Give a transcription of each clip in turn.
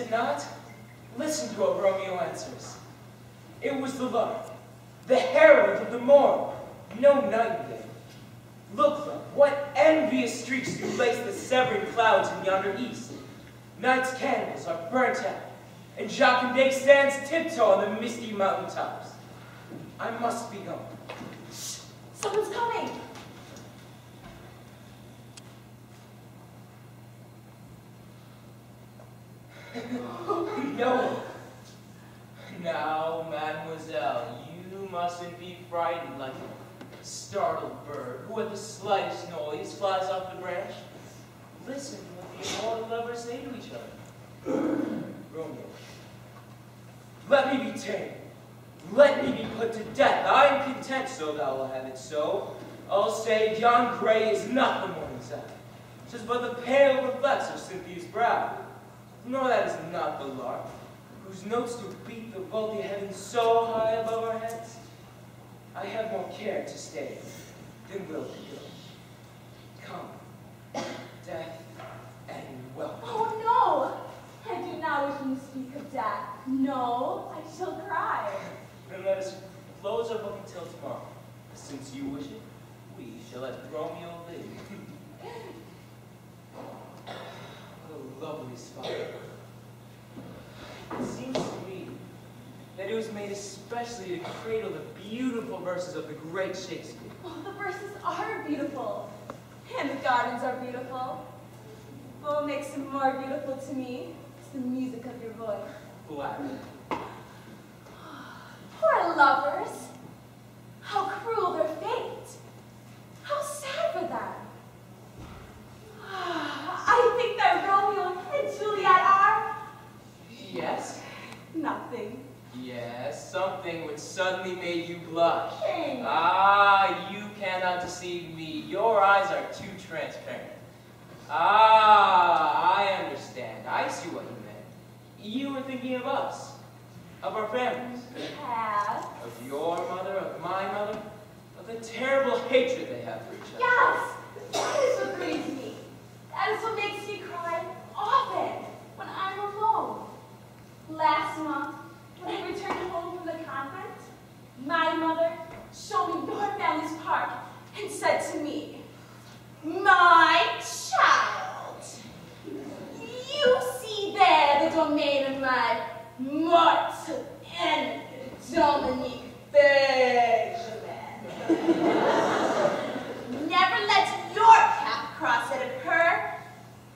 it not? Listen to what Romeo answers. It was the love, the herald of the morn, no nightingale. Look, love, what envious streaks do lace the severing clouds in yonder east. Night's candles are burnt out, and Jacques stands tiptoe on the misty mountain tops. I must be gone. Someone's coming! no. Now, mademoiselle, you mustn't be frightened like a startled bird who at the slightest noise flies off the branch. Listen to what the immortal lovers say to each other. Romeo, let me be tamed. Let me be put to death. I am content, so thou wilt have it so. I'll say yon gray is not the morning's eye. Tis but the pale reflex of Cynthia's brow. Nor that is not the lark, whose notes do beat the vaulty heavens so high above our heads. I have more care to stay than will to go. Come, death and welcome. Oh no! I do not wish you to speak of death. No, I shall cry. Then let us close our book until tomorrow. Since you wish it, we shall let Romeo live. lovely spot. It seems to me that it was made especially to cradle the beautiful verses of the great Shakespeare. Oh, the verses are beautiful. And the gardens are beautiful. But what makes them more beautiful to me is the music of your voice. Flattered. Poor lovers! How cruel their fate! How sad for them! I think that Romeo and Juliet are Yes? nothing. Yes, something which suddenly made you blush. King. Ah, you cannot deceive me. Your eyes are too transparent. Ah, I understand. I see what you meant. You were thinking of us, of our families, Yes. of your mother, of my mother, of the terrible hatred they have for each other. Yes! That is what me. That is what makes me cry often when I'm alone. Last month, when I returned home from the convent, my mother showed me your family's park and said to me, My child, you see there the domain of my mortal enemy, Dominique Bergamin. Never let your cross that of her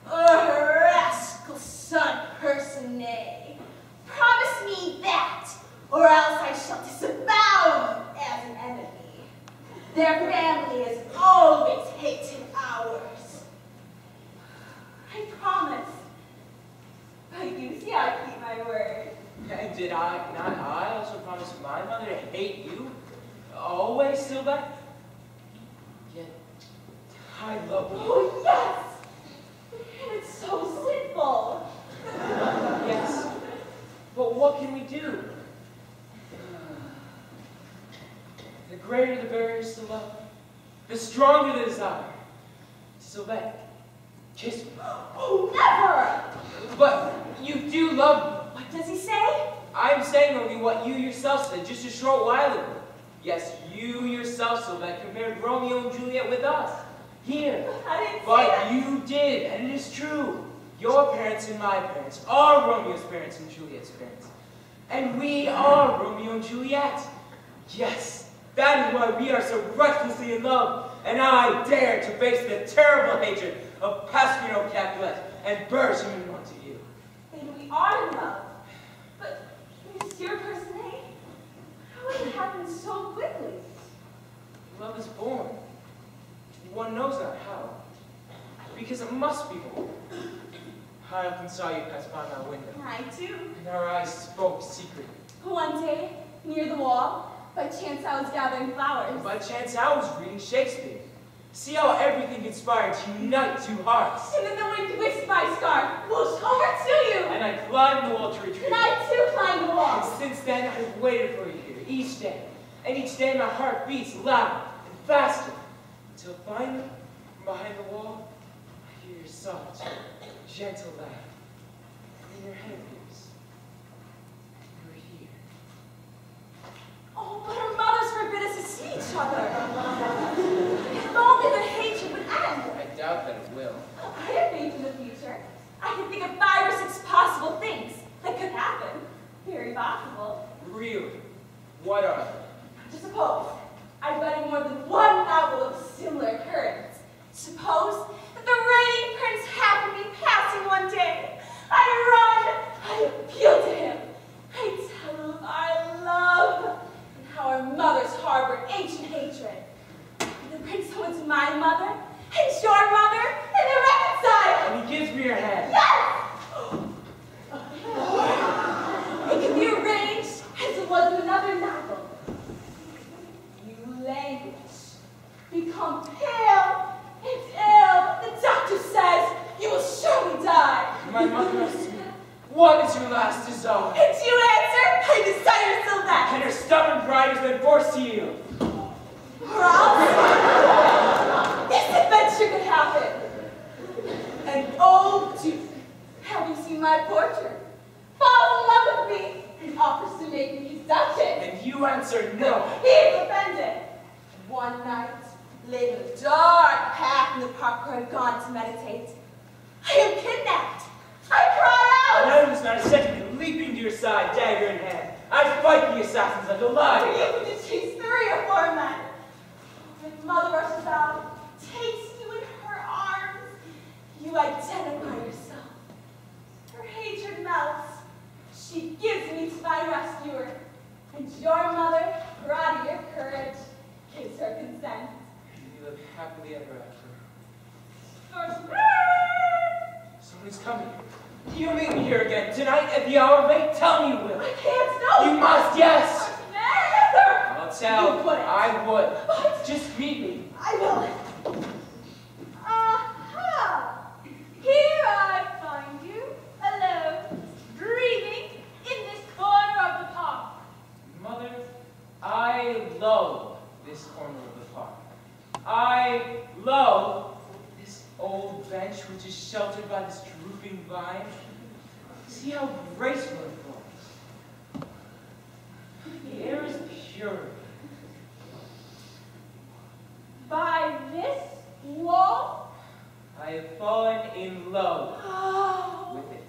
her rascal son Percinet. Promise me that, or else I shall disavow you as an enemy. Their family has always hated ours. I promise. But you see I keep my word. And did I not I also promise my mother to hate you? Always, Silva? I love you. Oh, yes! It's so sinful. Yes. But what can we do? The greater the barriers to love, the stronger the desire. Sylvette, kiss me. Oh, never! But you do love me. What does he say? I'm saying only what you yourself said just a short while ago. Yes, you yourself, Sylvette, compared Romeo and Juliet with us. Here. I didn't say But you did, and it is true. Your parents and my parents are Romeo's parents and Juliet's parents. And we are Romeo and Juliet. Yes, that is why we are so recklessly in love. And I dare to face the terrible hatred of Pasquinot Capulet and Bergerac you. Then we are in love. But, is Monsieur Percinet, how did it happen so quickly? Love is born. One knows not how. Because it must be born. I often saw you pass by my window, I too. and our eyes spoke secret. One day, near the wall, by chance I was gathering flowers. And by chance I was reading Shakespeare. See how everything conspired to unite two hearts. And then the wind whisked my scarf, whooshed over to you. And I climbed the wall to retrieve And. I too climbed the wall. And since then, I've waited for you here, each day. And each day my heart beats louder and faster. Until finally, from behind the wall, I hear your soft, gentle laugh. in your head is. You're here. Oh, but our mothers forbid us to see each other. If only the hatred would end. I doubt that it will. I have faith in the future. I can think of five or six possible things that could happen. Very possible. Really? What are they? To suppose I read more than one novel of similar occurrence. Suppose that the reigning prince happened to be passing one day. I run, I appeal to him. I tell him I love and how our mothers harbor ancient hatred. The prince summons my mother and your mother, and they reconcile. And he gives me your hand. Yes! It can be arranged as it was in another novel. You languish, become pale and ill. The doctor says you will surely die. My mother asks me, what is your last desire? And you answer, I desire still And that. her stubborn pride has been forced to yield. Or else, this adventure could happen. An old duke, you seen my portrait, Fall in love with me and offers to make me his duchess. And you answer no. He is offended. One night, late in a dark path in the park where I'd gone to meditate, I am kidnapped. I cry out. Another was not a leaping to your side, dagger in hand. I fight the assassins like a lion. You can chase three or four men. My mother rushes out, takes you in her arms. You identify yourself. Her hatred melts. She gives me to my rescuer. And your mother, proud of your courage, gives her consent. You live happily ever after. Someone's coming. You'll meet me here again tonight at the hour of eight. Tell me you will. I can't know. You must, yes. Never. I'll tell. You couldn't. I would. What? Just meet me. I will. Aha! Here I find you, alone, dreaming in this corner of the park. Mother, I love this corner of the park. I love this old bench which is sheltered by this drooping vine. See how graceful it forms. The air is pure. By this wall? I have fallen in love Oh, with it.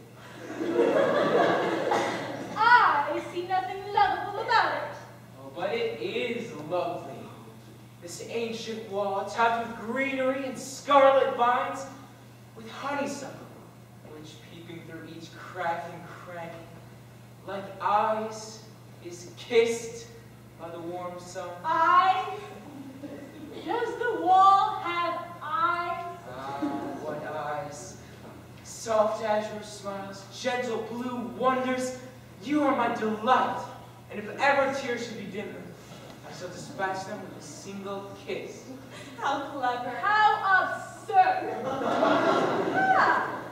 I see nothing lovable about it. Oh, but it is lovely. This ancient wall topped with greenery and scarlet vines, with honeysuckle, which peeping through each crack and cranny, like eyes, is kissed by the warm sun. I. Does the wall have eyes? Ah, what eyes! Soft azure smiles, gentle blue wonders. You are my delight, and if ever tears should be dim them, I shall dispatch them with a single kiss. How clever. How absurd. Ah,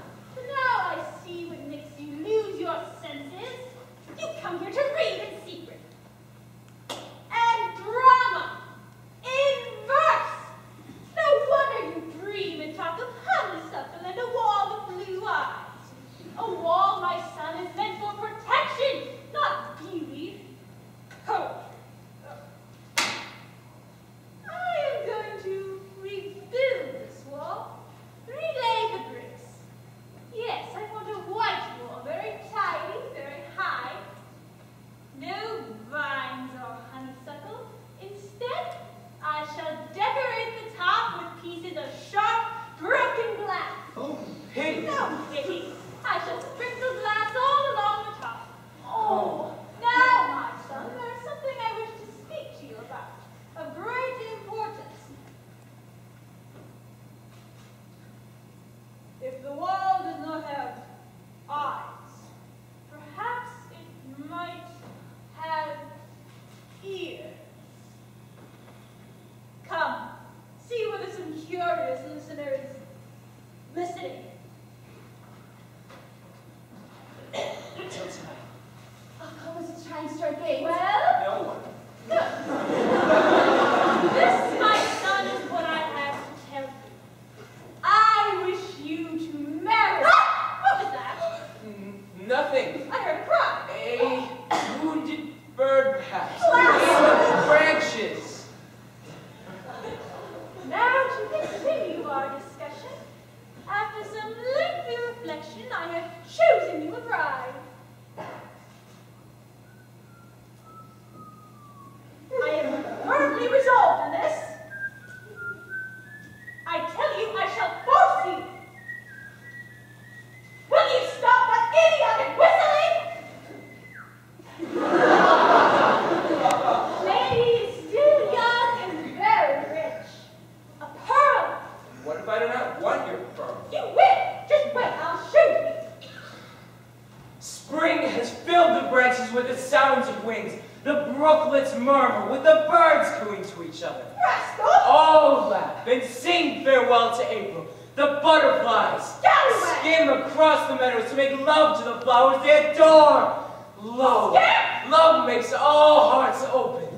Love makes all hearts open.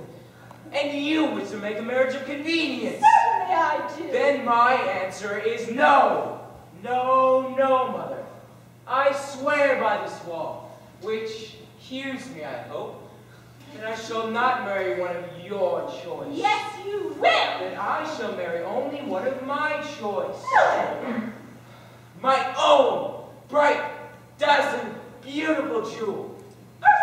And you wish to make a marriage of convenience. Certainly I do. Then my answer is no. No, no, mother. I swear by this wall, which hears me, I hope, that I shall not marry one of your choice. Yes, you will. That I shall marry only one of my choice. my own bright, dazzling, beautiful jewel.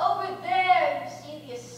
Over there, you see the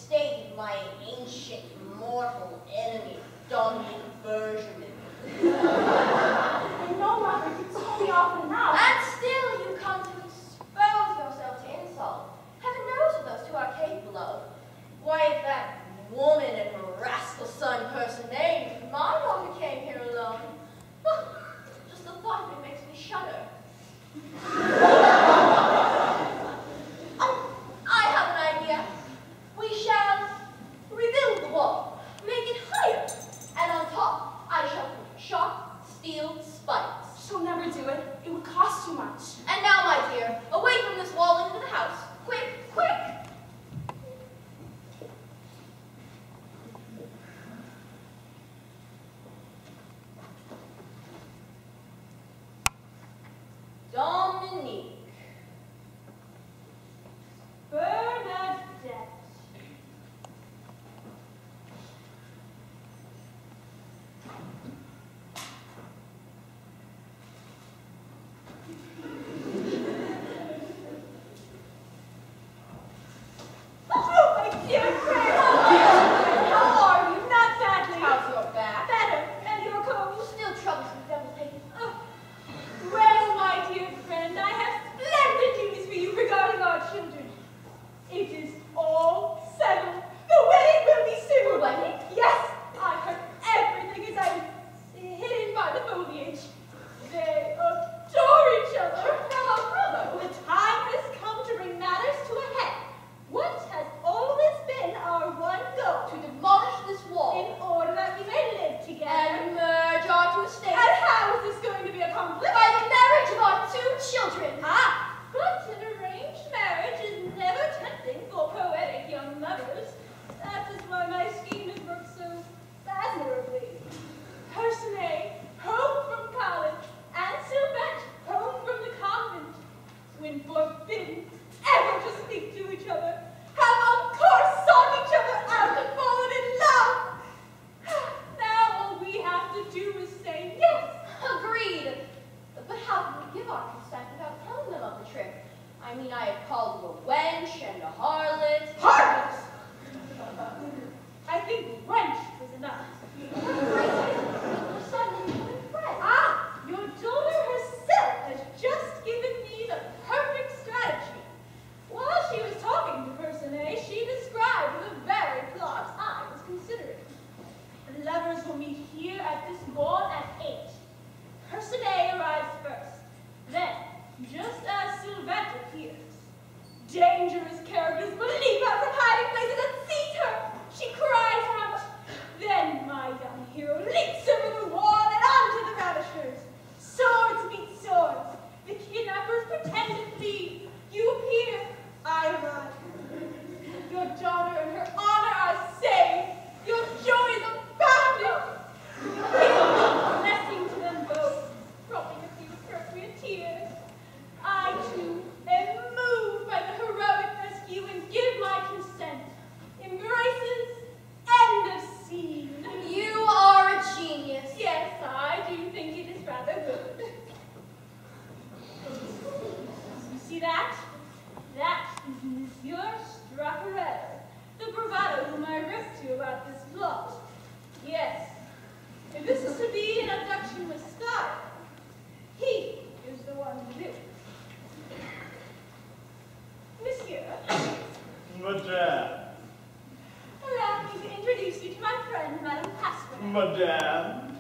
Madame.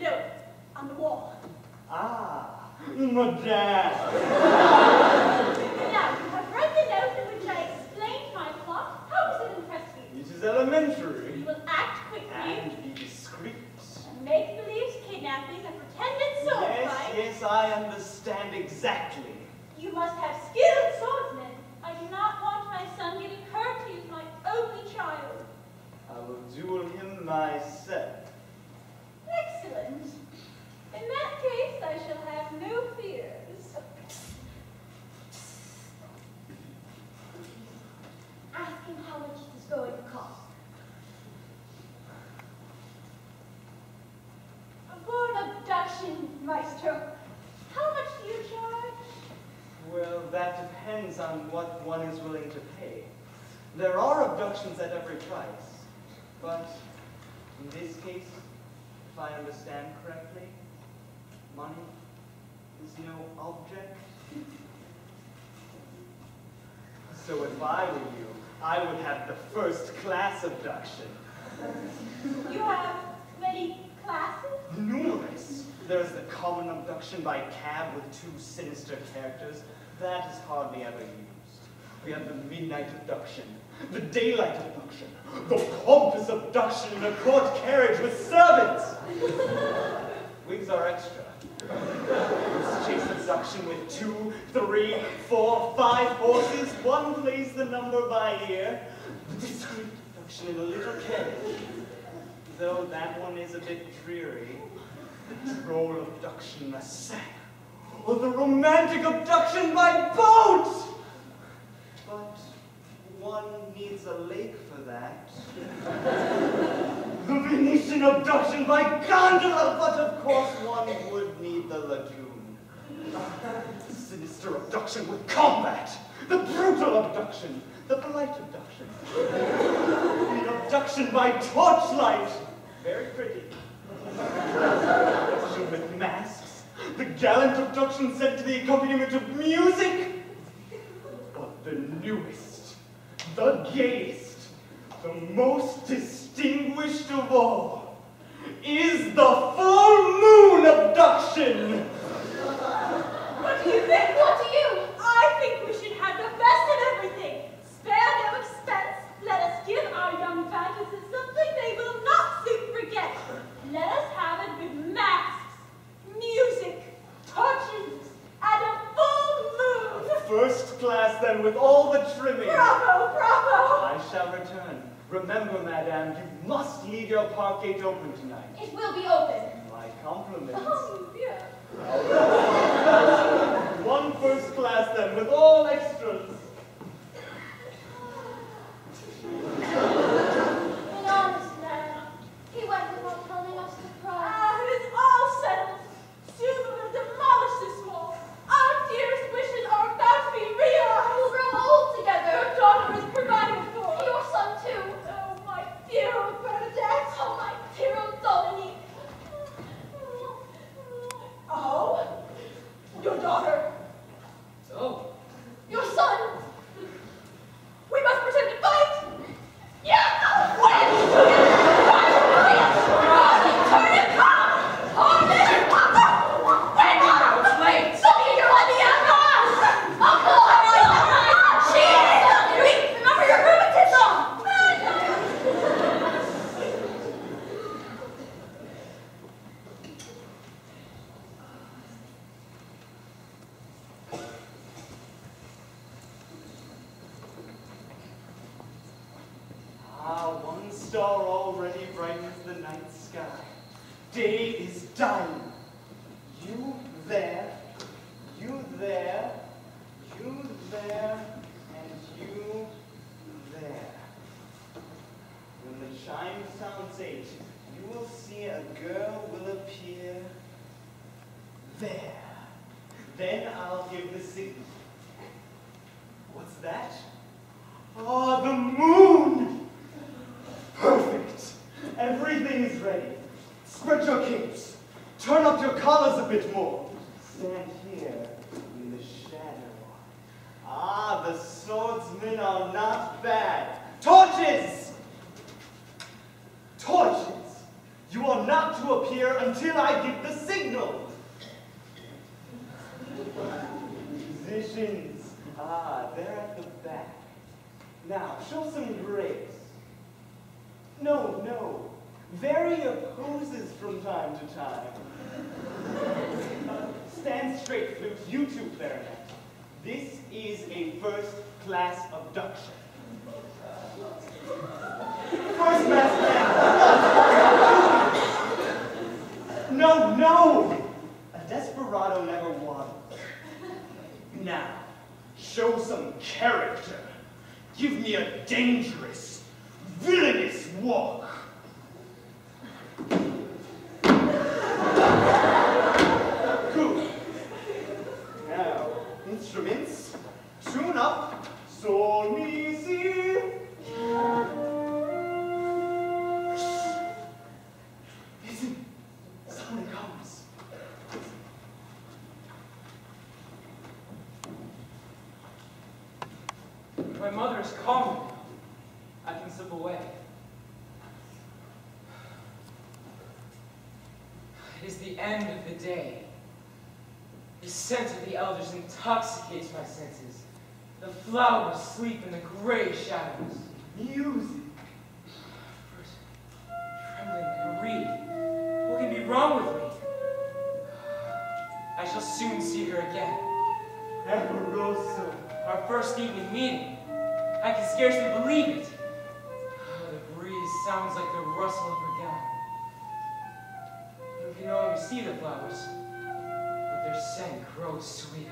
No, on the wall. Ah, Madame. Now, you have read the note in which I explained my plot. How does it impress you? It is elementary. You will act quickly, And be discreet. make believe kidnapping a pretended sword Yes, fight. yes, I understand exactly. You must have skilled swordsmen. I do not want my son getting hurt. He is my only child. I will duel him myself. Excellent. In that case, I shall have no fears. Ask him how much it is going to cost. For an abduction, Maestro, how much do you charge? Well, that depends on what one is willing to pay. There are abductions at every price, but in this case, if I understand correctly, money is no object. So if I were you, I would have the first class abduction. You have many classes? Numerous. There's the common abduction by cab with two sinister characters. That is hardly ever used. We have the midnight abduction, the daylight abduction, the pompous abduction in a court carriage with servants. Wigs are extra. This chase abduction with two, three, four, five horses. One plays the number by ear. The discreet abduction in a little carriage. Though that one is a bit dreary. The droll abduction by sack. Or the romantic abduction by boat! One needs a lake for that. the Venetian abduction by gondola, but of course one would need the lagoon. The sinister abduction with combat. The brutal abduction. The polite abduction. The abduction by torchlight. Very pretty. Abduction with masks. The gallant abduction set to the accompaniment of music. But the newest, the gayest, the most distinguished of all is the full moon abduction. What do you think? What do you? I think we should have the best of everything. Spare no expense. Let us give our young fantasies something they will not soon forget. Let us have it with masks, music, torches, and a full moon. First class then with all the trimming. Bravo, bravo. I shall return. Remember, madame, you must leave your park gate open tonight. It will be open. My compliments. Oh, dear. One first class then, with all extras. An honest man. He went without telling us the price. Ah, it is all settled. Soon we will demolish this wall. Our dearest wishes are about to be realized. We'll grow old together. Your daughter is provided for. Your son too. Oh, my dear old Bernadette. Oh, my dear old Dominique. Oh, your daughter. Oh, Your son. We must pretend to fight. Yeah! Wait! Turn him come! Hold him! Wait! it's late. Something you're on the outside! Uncle, all right! Jeez! Remember your rheumatism! Ah, one star already brightens the night sky. Day is dying. You there, you there, you there, and you there. When the chime sounds eight, you will see a girl will appear there. Then I'll give the signal. bit more. Stand here in the shadow. Ah, the swordsmen are not bad. Torches! Torches! Not to appear until I give the signal. Musicians. Ah, they're at the back. Now, show some grace. No, no. Vary your poses from time to time. Stand straight, flute. You two, clarinet. This is a first-class abduction. First mass No, no! A desperado never waddles. Now, show some character. Give me a dangerous, villainous walk. My mother is calling me. I can slip away. It is the end of the day. The scent of the elders intoxicates my senses. The flowers sleep in the gray shadows. Music. First, trembling and read. What can be wrong with me? I shall soon see her again. Amoroso. Our first evening meeting. I can scarcely believe it. Oh, the breeze sounds like the rustle of her gown. You can no longer see the flowers, but their scent grows sweeter.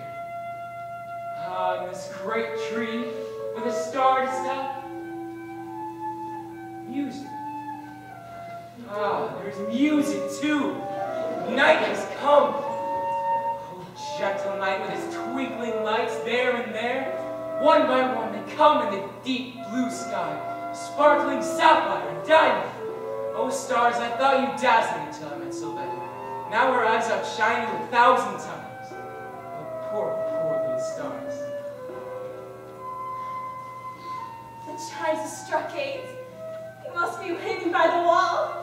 Ah, and this great tree with a star to stop. Music. Ah, there's music too. Night has come. Oh, gentle night with its twinkling lights there and there. One by one come in the deep blue sky, sparkling sapphire and diamond. Oh, stars, I thought you dazzling until I met Sylvette. Now her eyes outshine you a thousand times. Oh, poor, poor little stars. The chimes have struck eight. You must be waiting by the wall.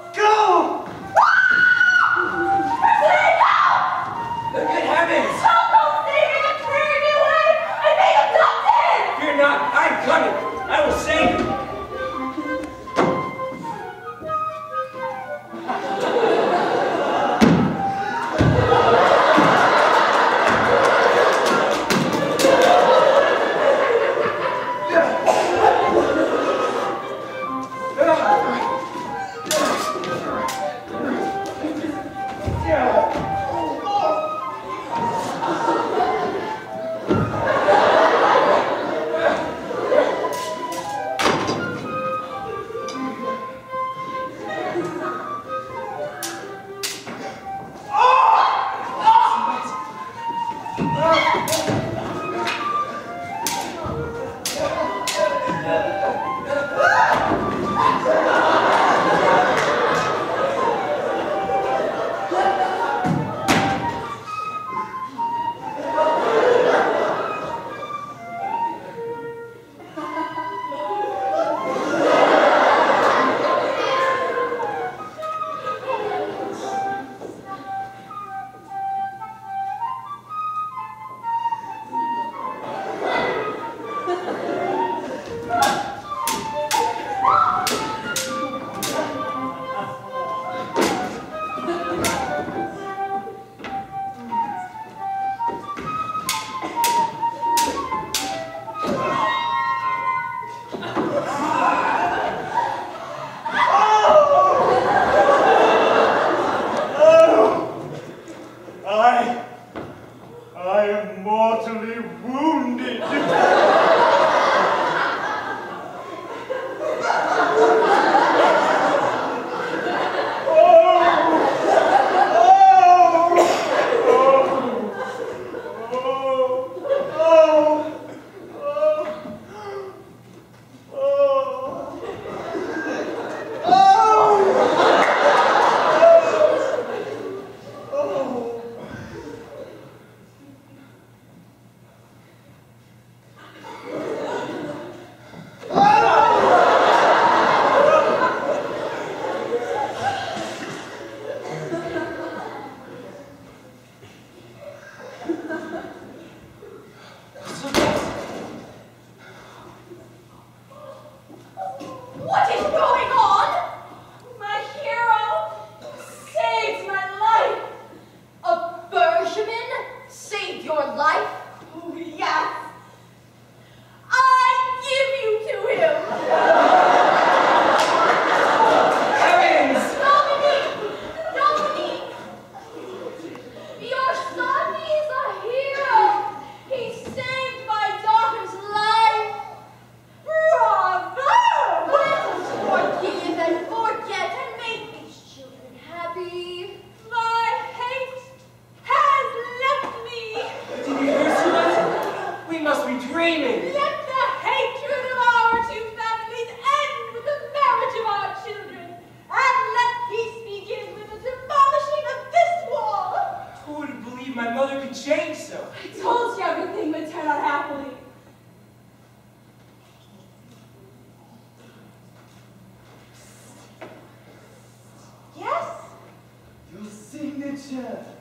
Signature.